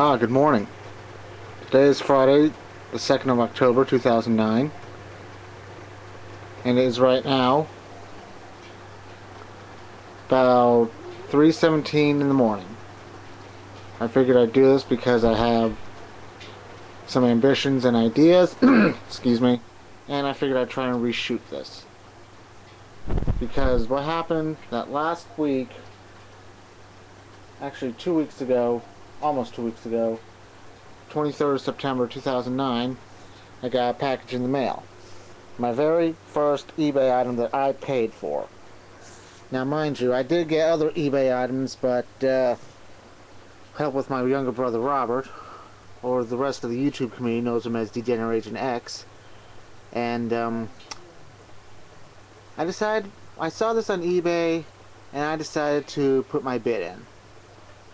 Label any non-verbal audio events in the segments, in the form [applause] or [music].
Ah, good morning. Today is Friday, the 2nd of October 2009. And it is right now about 3.17 in the morning. I figured I'd do this because I have some ambitions and ideas, [clears throat] excuse me, and I figured I'd try and reshoot this. Because what happened that last week, actually two weeks ago, almost two weeks ago, 23rd of September 2009, I got a package in the mail. My very first eBay item that I paid for. Now, mind you, I did get other eBay items, but uh, help with my younger brother Robert, or the rest of the YouTube community knows him as Degeneration X, and um, I decided I saw this on eBay, and I decided to put my bid in.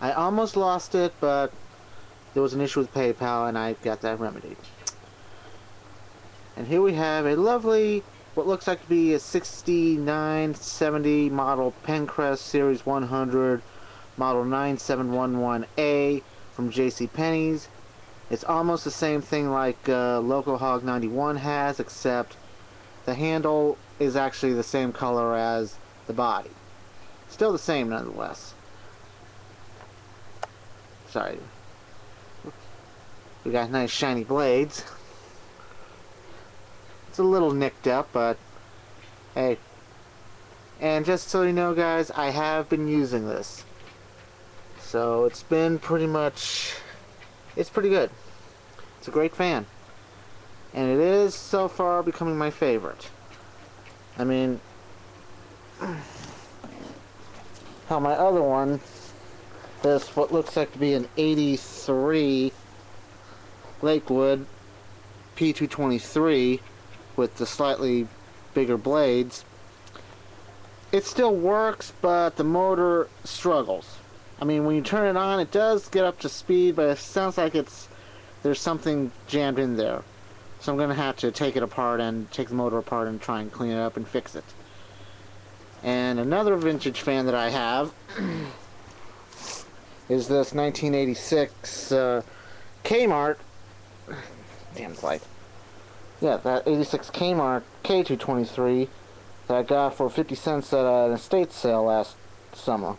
I almost lost it, but there was an issue with PayPal and I got that remedied. And here we have a lovely, what looks like to be a 6970 model Penncrest Series 100 model 9711A from J.C. Penney's. It's almost the same thing like uh, Local Hog 91 has, except the handle is actually the same color as the body. Still the same nonetheless. Sorry. We got nice shiny blades. It's a little nicked up, but hey. And just so you know, guys, I have been using this. So it's been pretty much, it's pretty good. It's a great fan. And it is, so far, becoming my favorite. I mean, [clears throat] how my other one this what looks like to be an 83 Lakewood P223 with the slightly bigger blades. It still works, but the motor struggles. I mean, when you turn it on, it does get up to speed, but it sounds like it's there's something jammed in there. So I'm going to have to take it apart and take the motor apart and try and clean it up and fix it. And another vintage fan that I have [clears throat] is this 1986 uh, Kmart. Damn light. Yeah, that 86 Kmart K223 that I got for 50 cents at an estate sale last summer.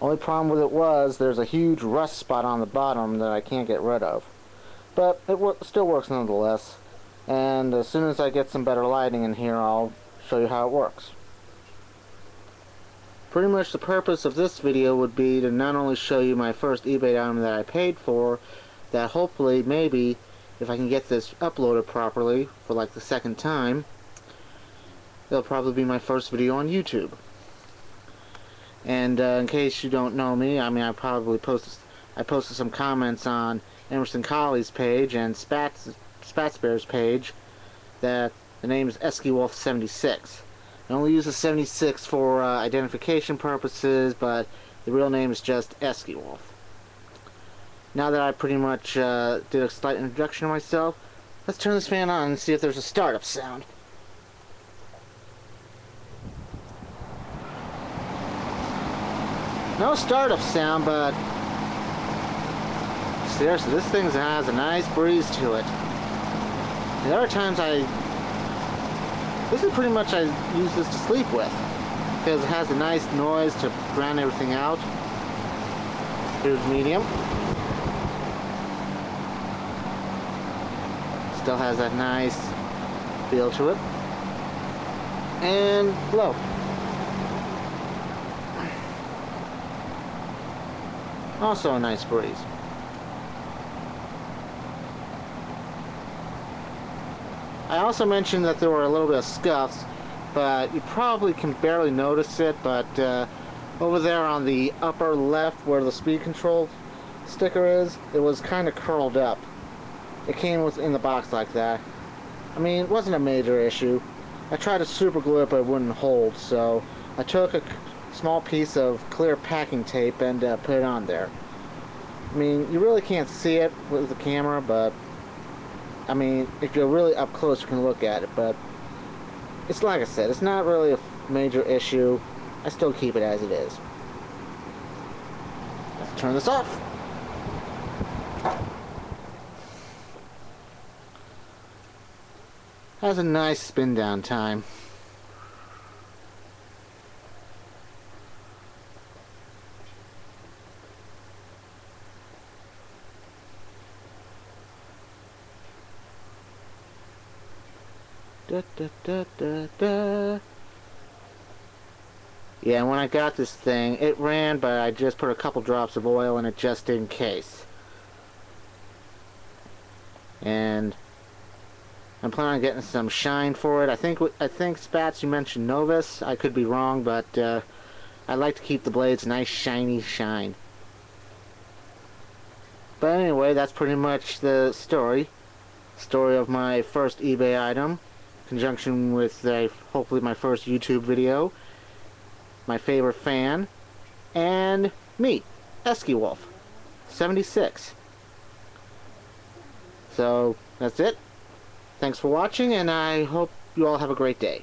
Only problem with it was there's a huge rust spot on the bottom that I can't get rid of. But it still works nonetheless. And as soon as I get some better lighting in here, I'll show you how it works pretty much the purpose of this video would be to not only show you my first eBay item that I paid for, that hopefully, maybe, if I can get this uploaded properly for like the second time, it'll probably be my first video on YouTube. And uh, in case you don't know me, I mean I probably posted I posted some comments on Emerson Colley's page and Spats Spatsbear's page that the name is EskieWolf76. I only use the 76 for uh, identification purposes, but the real name is just Eskiewolf. Now that I pretty much uh, did a slight introduction of myself, let's turn this fan on and see if there's a startup sound. No startup sound, but seriously, this thing has a nice breeze to it. There are times I this is pretty much I use this to sleep with because it has a nice noise to drown everything out. Here's medium. Still has that nice feel to it. And low. [sighs] Also a nice breeze. I also mentioned that there were a little bit of scuffs, but you probably can barely notice it, but uh, over there on the upper left where the speed control sticker is, it was kind of curled up. It came with in the box like that. I mean, it wasn't a major issue. I tried to super glue it, but it wouldn't hold, so I took a small piece of clear packing tape and uh, put it on there. I mean, you really can't see it with the camera, but I mean, if you're really up close, you can look at it, but it's like I said, it's not really a major issue. I still keep it as it is. Let's turn this off. Has a nice spin down time. Da, da, da, da, da. Yeah, when I got this thing, it ran, but I just put a couple drops of oil in it just in case. And I'm planning on getting some shine for it. I think I think Spats, you mentioned Novus. I could be wrong, but uh, I like to keep the blades nice, shiny shine. But anyway, that's pretty much the story. Story of my first eBay item conjunction with uh, hopefully my first YouTube video, my favorite fan, and me, Eskiewolf, 76. So, that's it. Thanks for watching, and I hope you all have a great day.